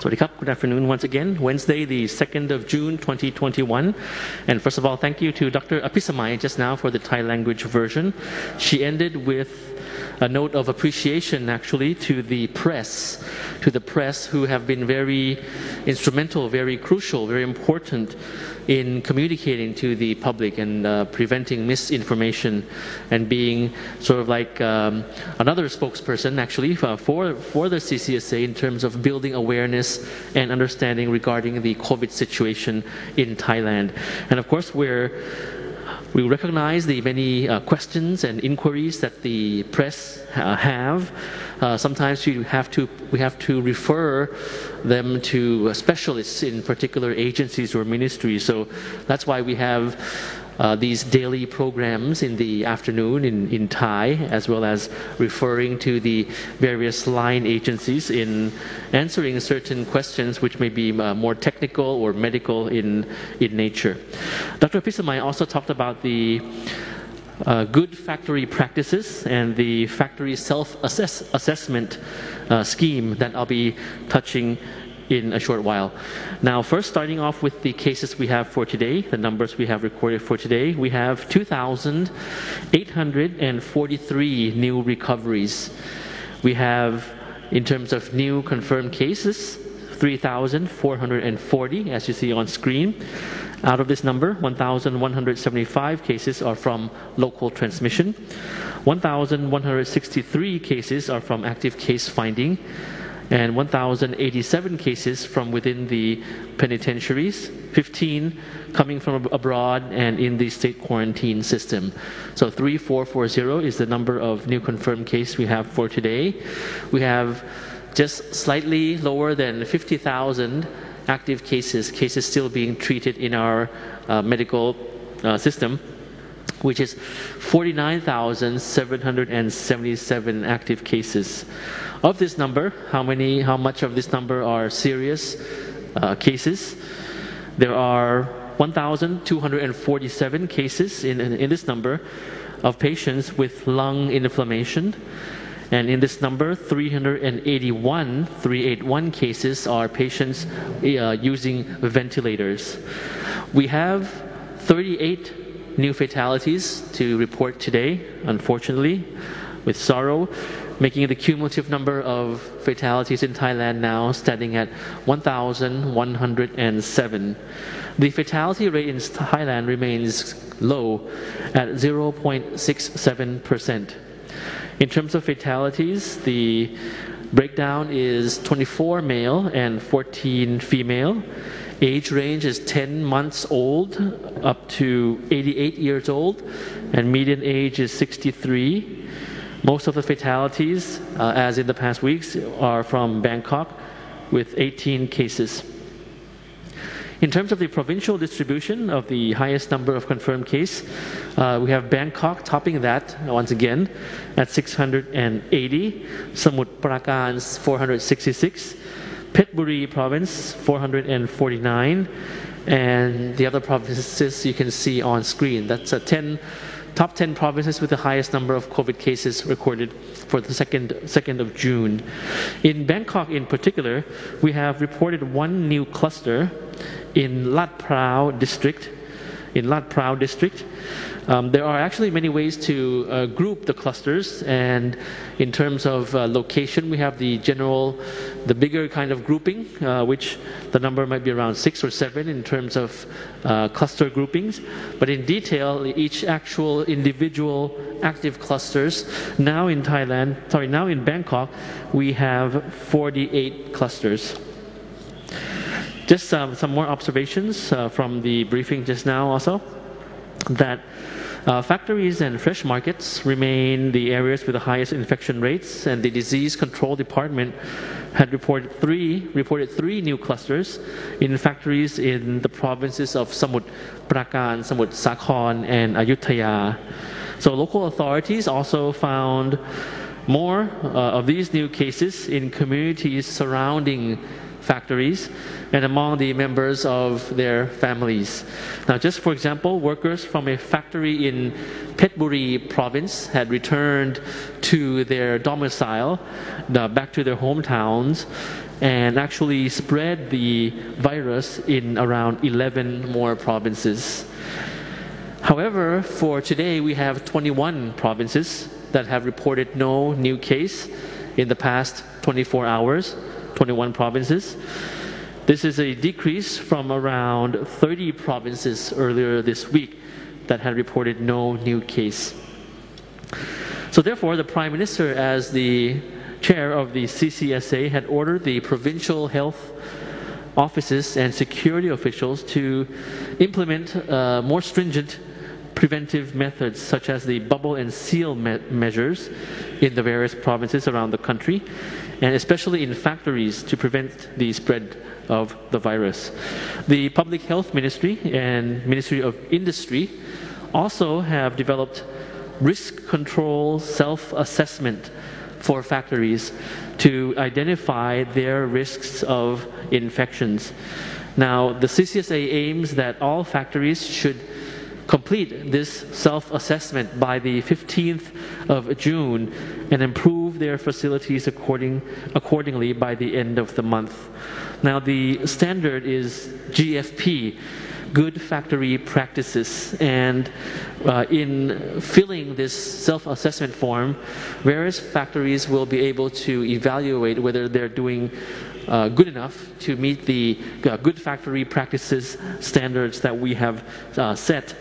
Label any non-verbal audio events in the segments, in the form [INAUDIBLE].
Good afternoon once again. Wednesday, the 2nd of June, 2021. And first of all, thank you to Dr. Apisamai just now for the Thai language version. She ended with a note of appreciation actually to the press, to the press who have been very instrumental, very crucial, very important in communicating to the public and uh, preventing misinformation and being sort of like um, another spokesperson actually uh, for, for the CCSA in terms of building awareness and understanding regarding the COVID situation in Thailand. And of course, we're we recognize the many uh, questions and inquiries that the press uh, have. Uh, sometimes we have to we have to refer them to specialists in particular agencies or ministries. So that's why we have uh, these daily programs in the afternoon in, in Thai, as well as referring to the various line agencies in answering certain questions which may be uh, more technical or medical in, in nature. Dr. Pisamai also talked about the uh, good factory practices and the factory self assessment uh, scheme that I'll be touching in a short while. Now, first, starting off with the cases we have for today, the numbers we have recorded for today, we have 2,843 new recoveries. We have, in terms of new confirmed cases, 3,440, as you see on screen. Out of this number, 1,175 cases are from local transmission, 1,163 cases are from active case finding, and 1,087 cases from within the penitentiaries, 15 coming from abroad and in the state quarantine system. So 3440 is the number of new confirmed cases we have for today. We have just slightly lower than 50,000 active cases, cases still being treated in our uh, medical uh, system which is 49,777 active cases. Of this number, how many, how much of this number are serious uh, cases? There are 1,247 cases in, in, in this number of patients with lung inflammation. And in this number, 381, 381 cases are patients uh, using ventilators. We have 38 new fatalities to report today, unfortunately, with sorrow making the cumulative number of fatalities in Thailand now standing at 1,107. The fatality rate in Thailand remains low at 0.67%. In terms of fatalities, the breakdown is 24 male and 14 female. Age range is 10 months old up to 88 years old, and median age is 63. Most of the fatalities, uh, as in the past weeks, are from Bangkok with 18 cases. In terms of the provincial distribution of the highest number of confirmed cases, uh, we have Bangkok topping that once again at 680, Samut Prakan 466, Phetchaburi province 449, and the other provinces you can see on screen. That's a 10 top 10 provinces with the highest number of COVID cases recorded for the 2nd, 2nd of June. In Bangkok, in particular, we have reported one new cluster in Lat Phrao district. In Lat Phrao district, um, there are actually many ways to uh, group the clusters, and in terms of uh, location, we have the general, the bigger kind of grouping, uh, which the number might be around six or seven in terms of uh, cluster groupings. But in detail, each actual individual active clusters, now in Thailand, sorry, now in Bangkok, we have 48 clusters. Just um, some more observations uh, from the briefing just now also that uh, factories and fresh markets remain the areas with the highest infection rates, and the disease control department had reported three reported three new clusters in factories in the provinces of Samut Prakan, Samut Sakhon, and Ayutthaya. So local authorities also found more uh, of these new cases in communities surrounding factories and among the members of their families. Now, just for example, workers from a factory in Phetchaburi province had returned to their domicile, uh, back to their hometowns, and actually spread the virus in around 11 more provinces. However, for today, we have 21 provinces that have reported no new case in the past 24 hours, 21 provinces. This is a decrease from around 30 provinces earlier this week that had reported no new case. So therefore, the Prime Minister, as the chair of the CCSA, had ordered the provincial health offices and security officials to implement uh, more stringent preventive methods such as the bubble and seal me measures in the various provinces around the country, and especially in factories to prevent the spread of the virus. The Public Health Ministry and Ministry of Industry also have developed risk control self assessment for factories to identify their risks of infections. Now, the CCSA aims that all factories should complete this self assessment by the 15th of June and improve their facilities according, accordingly by the end of the month. Now, the standard is GFP good factory practices. And uh, in filling this self assessment form, various factories will be able to evaluate whether they're doing uh, good enough to meet the uh, good factory practices standards that we have uh, set.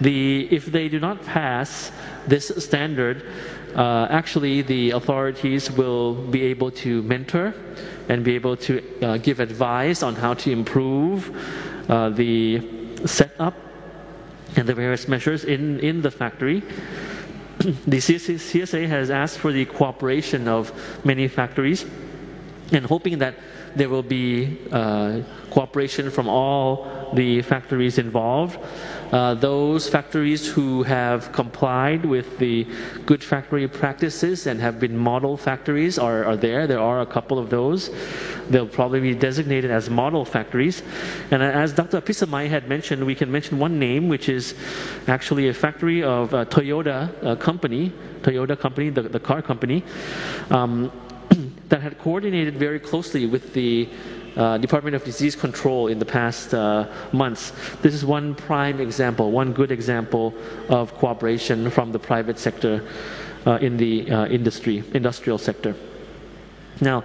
The, if they do not pass this standard, uh, actually the authorities will be able to mentor and be able to uh, give advice on how to improve uh, the setup and the various measures in, in the factory. [CLEARS THROAT] the CCSA has asked for the cooperation of many factories and hoping that there will be uh, cooperation from all the factories involved. Uh, those factories who have complied with the good factory practices and have been model factories are, are there. There are a couple of those. They'll probably be designated as model factories. And as Dr. Pisamai had mentioned, we can mention one name, which is actually a factory of uh, Toyota uh, company, Toyota company, the, the car company. Um, that had coordinated very closely with the uh, Department of Disease Control in the past uh, months. This is one prime example, one good example of cooperation from the private sector uh, in the uh, industry, industrial sector. Now,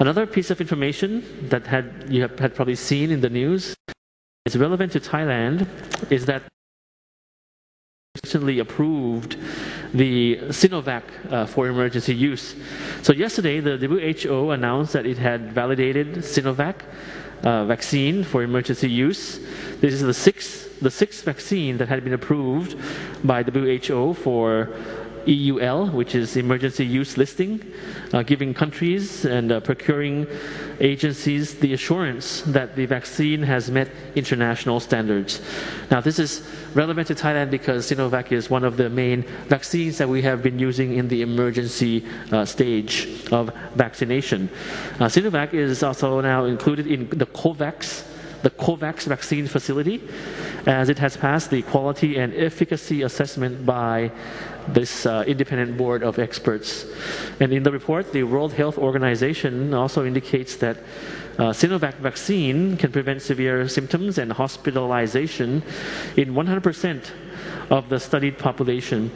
another piece of information that had, you have, had probably seen in the news is relevant to Thailand is that recently approved the Sinovac uh, for emergency use. So yesterday, the WHO announced that it had validated Sinovac uh, vaccine for emergency use. This is the sixth, the sixth vaccine that had been approved by the WHO for EUL, which is emergency use listing, uh, giving countries and uh, procuring agencies the assurance that the vaccine has met international standards. Now, this is relevant to Thailand because Sinovac is one of the main vaccines that we have been using in the emergency uh, stage of vaccination. Uh, Sinovac is also now included in the COVAX the COVAX vaccine facility, as it has passed the quality and efficacy assessment by this uh, independent board of experts. And in the report, the World Health Organization also indicates that uh, Sinovac vaccine can prevent severe symptoms and hospitalization in 100% of the studied population.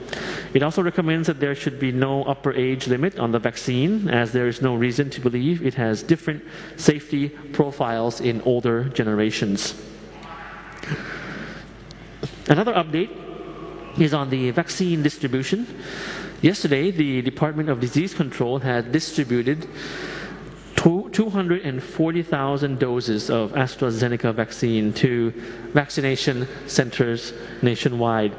It also recommends that there should be no upper age limit on the vaccine, as there is no reason to believe it has different safety profiles in older generations. Another update is on the vaccine distribution. Yesterday, the Department of Disease Control had distributed 240,000 doses of AstraZeneca vaccine to vaccination centers nationwide.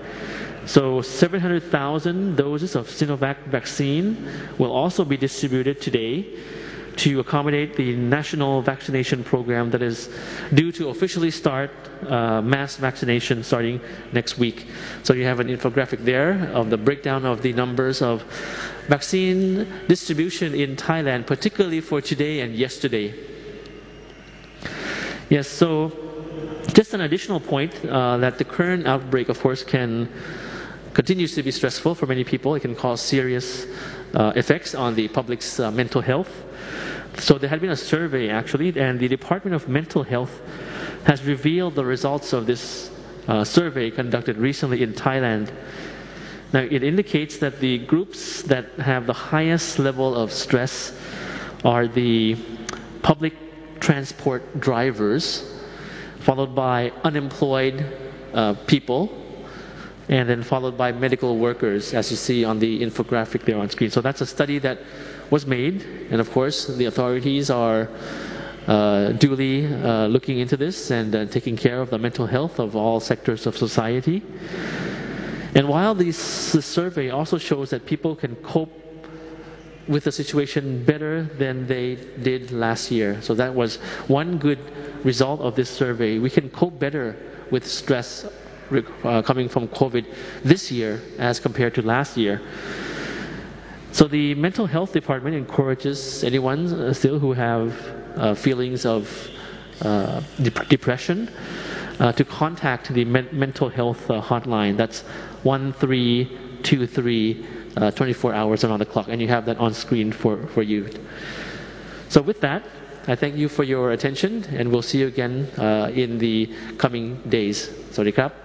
So 700,000 doses of Sinovac vaccine will also be distributed today to accommodate the national vaccination program that is due to officially start uh, mass vaccination starting next week. So you have an infographic there of the breakdown of the numbers of vaccine distribution in Thailand, particularly for today and yesterday. Yes, so just an additional point uh, that the current outbreak, of course, can continues to be stressful for many people. It can cause serious uh, effects on the public's uh, mental health. So there had been a survey actually, and the Department of Mental Health has revealed the results of this uh, survey conducted recently in Thailand. Now it indicates that the groups that have the highest level of stress are the public transport drivers, followed by unemployed uh, people, and then followed by medical workers, as you see on the infographic there on screen. So that's a study that was made, and of course, the authorities are uh, duly uh, looking into this and uh, taking care of the mental health of all sectors of society. And while this, this survey also shows that people can cope with the situation better than they did last year. So that was one good result of this survey. We can cope better with stress uh, coming from COVID this year as compared to last year. So the mental health department encourages anyone uh, still who have uh, feelings of uh, dep depression uh, to contact the men mental health uh, hotline. That's 1323 uh, 24 hours around the clock, and you have that on screen for, for you. So with that, I thank you for your attention, and we'll see you again in the coming days. Sorry, crap.